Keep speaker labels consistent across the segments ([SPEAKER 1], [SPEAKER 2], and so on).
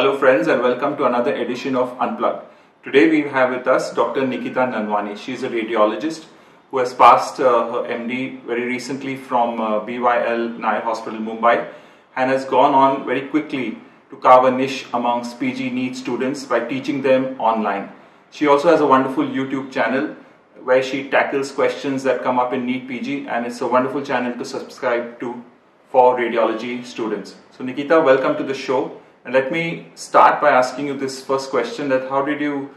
[SPEAKER 1] Hello friends and welcome to another edition of Unplugged. Today we have with us Dr. Nikita Nanwani. She is a radiologist who has passed uh, her MD very recently from uh, BYL Nair Hospital, Mumbai and has gone on very quickly to carve a niche amongst PG NEET students by teaching them online. She also has a wonderful YouTube channel where she tackles questions that come up in NEET PG and it's a wonderful channel to subscribe to for radiology students. So Nikita, welcome to the show. And let me start by asking you this first question that how did you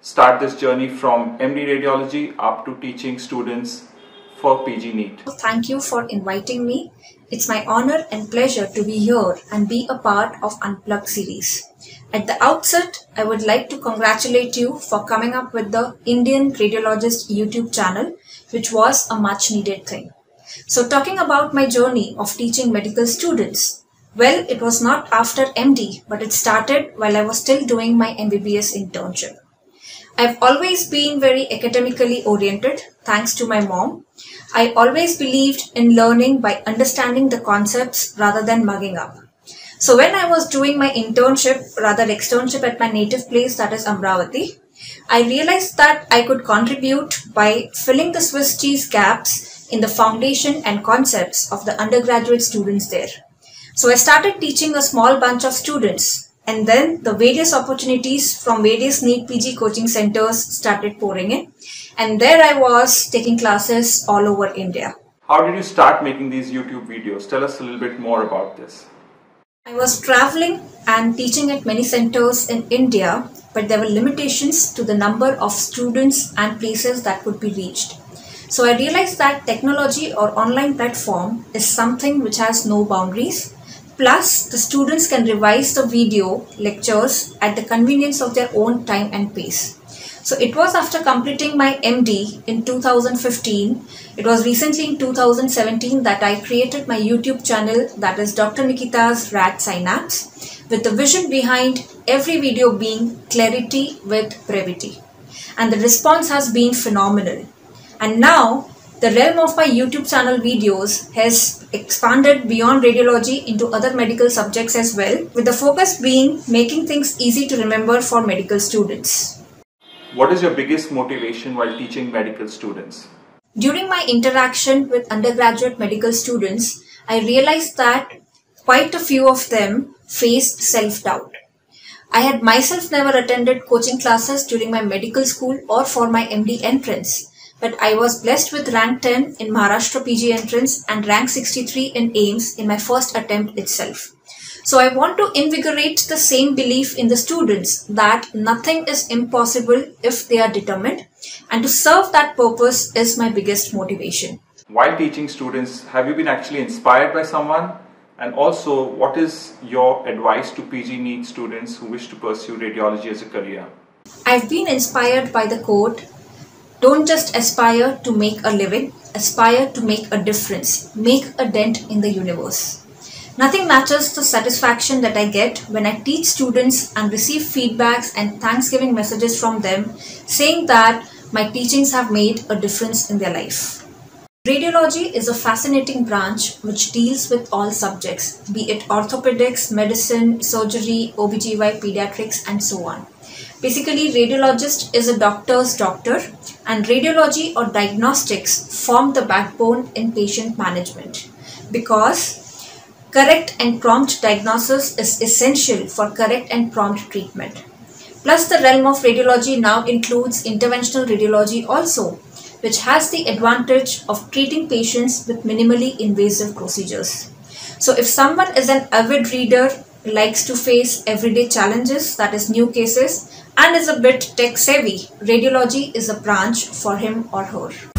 [SPEAKER 1] start this journey from MD radiology up to teaching students for PG NEET?
[SPEAKER 2] Thank you for inviting me. It's my honor and pleasure to be here and be a part of Unplugged series. At the outset, I would like to congratulate you for coming up with the Indian Radiologist YouTube channel, which was a much needed thing. So talking about my journey of teaching medical students, well, it was not after MD, but it started while I was still doing my MBBS internship. I've always been very academically oriented, thanks to my mom. I always believed in learning by understanding the concepts rather than mugging up. So when I was doing my internship, rather externship at my native place, that is Amravati, I realized that I could contribute by filling the Swiss cheese gaps in the foundation and concepts of the undergraduate students there. So I started teaching a small bunch of students and then the various opportunities from various NEET PG coaching centers started pouring in. And there I was taking classes all over India.
[SPEAKER 1] How did you start making these YouTube videos? Tell us a little bit more about this.
[SPEAKER 2] I was traveling and teaching at many centers in India, but there were limitations to the number of students and places that could be reached. So I realized that technology or online platform is something which has no boundaries Plus, the students can revise the video lectures at the convenience of their own time and pace. So it was after completing my MD in 2015, it was recently in 2017 that I created my YouTube channel that is Dr. Nikita's Rad Synapse with the vision behind every video being clarity with brevity. And the response has been phenomenal. And now the realm of my YouTube channel videos has expanded beyond radiology into other medical subjects as well, with the focus being making things easy to remember for medical students.
[SPEAKER 1] What is your biggest motivation while teaching medical students?
[SPEAKER 2] During my interaction with undergraduate medical students, I realized that quite a few of them faced self-doubt. I had myself never attended coaching classes during my medical school or for my MD entrance but I was blessed with rank 10 in Maharashtra PG entrance and rank 63 in AIIMS in my first attempt itself. So I want to invigorate the same belief in the students that nothing is impossible if they are determined and to serve that purpose is my biggest motivation.
[SPEAKER 1] While teaching students, have you been actually inspired by someone? And also, what is your advice to PG NEET students who wish to pursue radiology as a career?
[SPEAKER 2] I've been inspired by the quote, don't just aspire to make a living, aspire to make a difference, make a dent in the universe. Nothing matches the satisfaction that I get when I teach students and receive feedbacks and thanksgiving messages from them saying that my teachings have made a difference in their life. Radiology is a fascinating branch which deals with all subjects, be it orthopedics, medicine, surgery, OBGY, pediatrics, and so on. Basically, radiologist is a doctor's doctor and radiology or diagnostics form the backbone in patient management because correct and prompt diagnosis is essential for correct and prompt treatment. Plus the realm of radiology now includes interventional radiology also which has the advantage of treating patients with minimally invasive procedures. So if someone is an avid reader, likes to face everyday challenges, that is new cases, and is a bit tech savvy, radiology is a branch for him or her.